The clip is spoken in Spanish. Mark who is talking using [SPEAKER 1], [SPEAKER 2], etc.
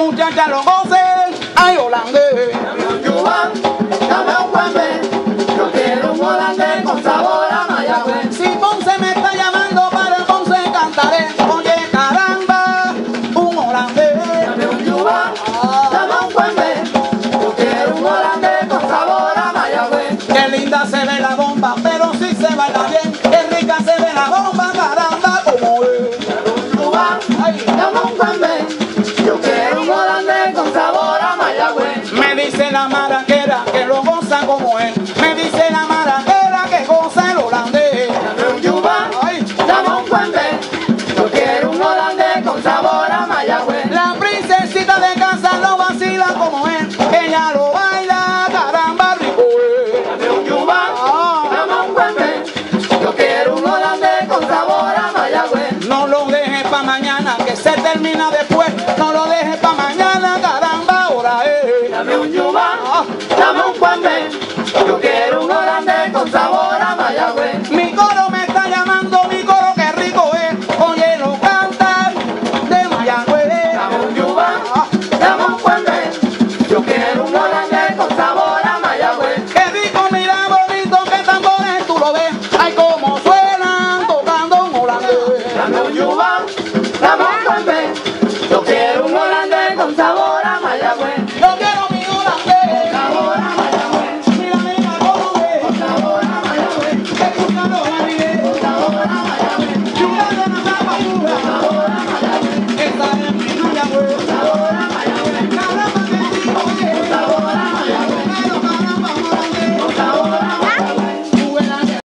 [SPEAKER 1] muchacha lo gocen, ay holandés.
[SPEAKER 2] Dame un
[SPEAKER 1] yuan,
[SPEAKER 2] dame un guambe, yo quiero un holandés con sabor a Mayagüez.
[SPEAKER 1] Si Ponce me está llamando para el Ponce cantaré, oye caramba, un holandés.
[SPEAKER 2] Dame un yuan, dame un guambe, yo quiero un holandés con sabor a Mayagüez.
[SPEAKER 1] Qué linda se ve la bomba, pero si sí se baila bien. dice la maranguera que lo goza como él. Me dice la maranguera que goza el holandés.
[SPEAKER 2] Dame un yuba,
[SPEAKER 1] Ay.
[SPEAKER 2] dame un puente. Yo quiero un holandés con sabor a mayagüez.
[SPEAKER 1] La princesita de chamam Kwame. Pues ahora